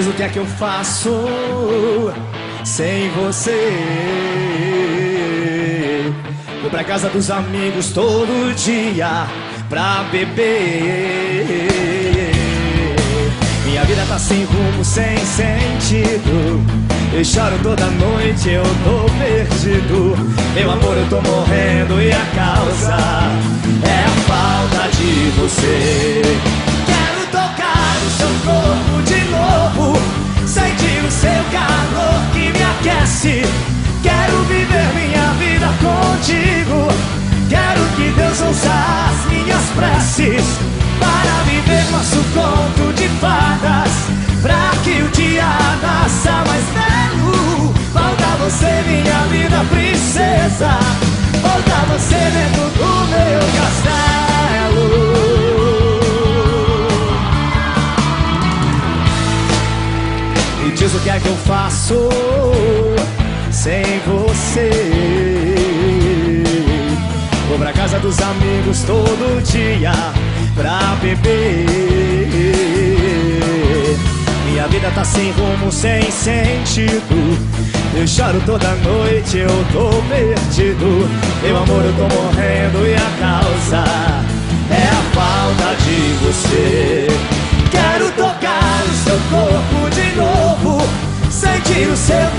diz o que é que eu faço sem você. Vou pra casa dos amigos todo dia pra beber. Minha vida tá sem rumo, sem sentido. Eu choro toda noite, eu tô perdido. Meu amor, eu tô morrendo e a causa é a falta de você. Para viver nosso conto de fadas. Pra que o dia nasça mais belo. Volta você, minha vida princesa. Volta você dentro do meu castelo. Me diz o que é que eu faço sem você. os amigos todo dia pra beber. Minha vida tá sem rumo, sem sentido. Eu choro toda noite, eu tô perdido. Meu amor, eu tô morrendo e a causa é a falta de você. Quero tocar o seu corpo de novo, sentir o seu